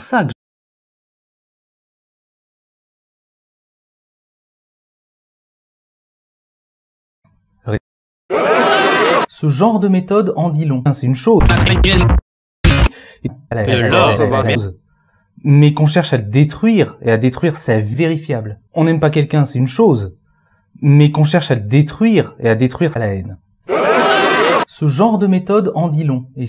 ça que Ce genre de méthode en dit long. C'est une chose. Mais qu'on cherche à le détruire, et à détruire, c'est vérifiable. On n'aime pas quelqu'un, c'est une chose. Mais qu'on cherche à le détruire, et à détruire, la haine. Ce genre de méthode en dit long. Et